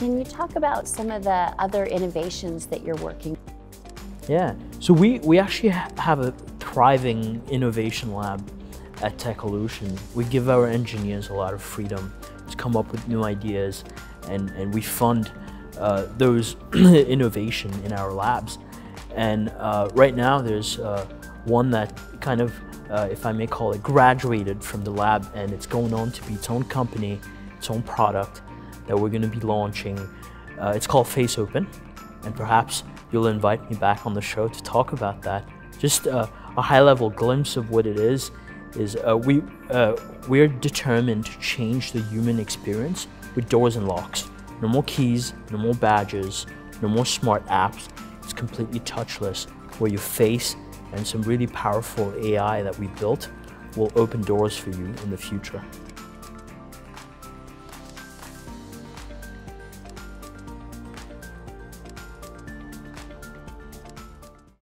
Can you talk about some of the other innovations that you're working? Yeah, so we, we actually have a thriving innovation lab at Techolution. We give our engineers a lot of freedom to come up with new ideas and, and we fund uh, those innovation in our labs. And uh, right now there's uh, one that kind of, uh, if I may call it, graduated from the lab and it's going on to be its own company, its own product that we're going to be launching. Uh, it's called Face Open and perhaps you'll invite me back on the show to talk about that. Just uh, a high level glimpse of what it is is we, we're determined to change the human experience with doors and locks. No more keys, no more badges, no more smart apps. It's completely touchless where your face and some really powerful AI that we built will open doors for you in the future.